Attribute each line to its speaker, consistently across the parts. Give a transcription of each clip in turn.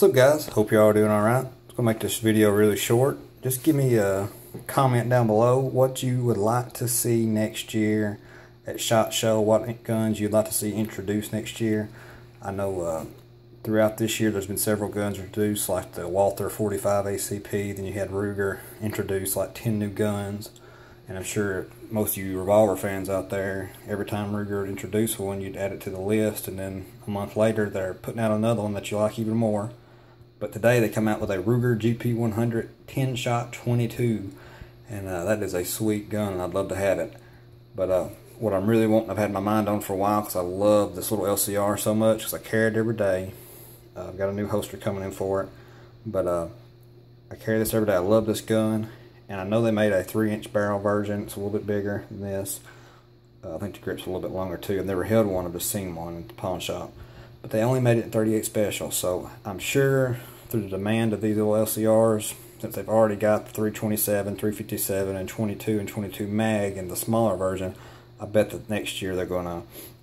Speaker 1: What's up guys? Hope y'all are doing alright. I'm gonna make this video really short. Just give me a comment down below what you would like to see next year at SHOT Show, what guns you'd like to see introduced next year. I know uh, throughout this year there's been several guns introduced like the Walther 45 ACP, then you had Ruger introduce like 10 new guns. And I'm sure most of you revolver fans out there, every time Ruger would introduce one, you'd add it to the list, and then a month later, they're putting out another one that you like even more. But today they come out with a Ruger GP100 10 shot 22, and uh, that is a sweet gun, and I'd love to have it. But uh, what I'm really wanting, I've had my mind on for a while because I love this little LCR so much because I carry it every day. Uh, I've got a new holster coming in for it, but uh, I carry this every day. I love this gun and I know they made a 3-inch barrel version. It's a little bit bigger than this. Uh, I think the grip's a little bit longer too. I've never held one. I've just seen one at the pawn shop. But they only made it in 38 special. So I'm sure through the demand of these little LCRs, since they've already got the 327, 357, and 22 and 22 mag in the smaller version, I bet that next year they're going to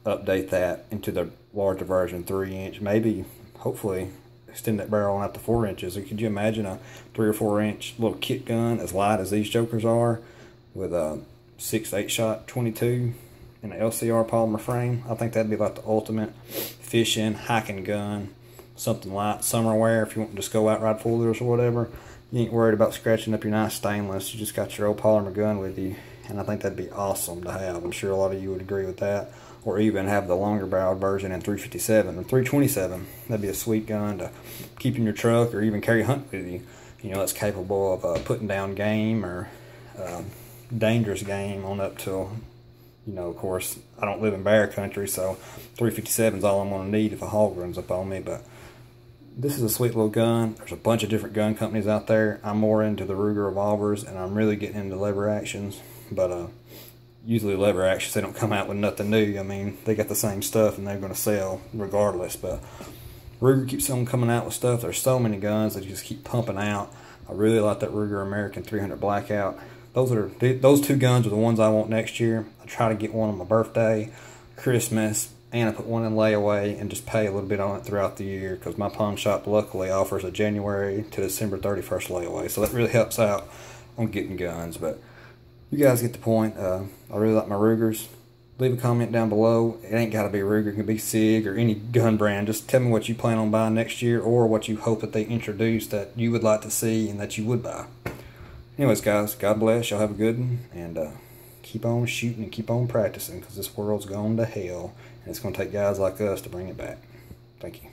Speaker 1: update that into the larger version, 3 inch, maybe, hopefully, extend that barrel on out to four inches. So could you imagine a three or four inch little kit gun as light as these jokers are with a six, eight shot 22 in an LCR polymer frame? I think that'd be like the ultimate fishing, hiking gun. Something light, summer wear if you want to just go out ride wheelers or whatever. You ain't worried about scratching up your nice stainless. You just got your old polymer gun with you. And I think that'd be awesome to have. I'm sure a lot of you would agree with that or even have the longer barreled version in 357 or 327. That'd be a sweet gun to keep in your truck or even carry hunt with you. You know, it's capable of uh, putting down game or um, dangerous game on up to, you know, of course, I don't live in bear country, so 357 is all I'm going to need if a hog runs up on me. But this is a sweet little gun. There's a bunch of different gun companies out there. I'm more into the Ruger revolvers, and I'm really getting into lever actions. But uh, usually lever actions they don't come out with nothing new. I mean, they got the same stuff and they're going to sell regardless. But Ruger keeps on coming out with stuff. There's so many guns that just keep pumping out. I really like that Ruger American 300 Blackout. Those are those two guns are the ones I want next year. I try to get one on my birthday, Christmas, and I put one in layaway and just pay a little bit on it throughout the year because my pawn shop luckily offers a January to December 31st layaway. So that really helps out on getting guns. But you guys get the point. Uh, I really like my Rugers. Leave a comment down below. It ain't got to be Ruger. It can be SIG or any gun brand. Just tell me what you plan on buying next year or what you hope that they introduce that you would like to see and that you would buy. Anyways, guys, God bless. Y'all have a good one. And uh, keep on shooting and keep on practicing because this world's going to hell. And it's going to take guys like us to bring it back. Thank you.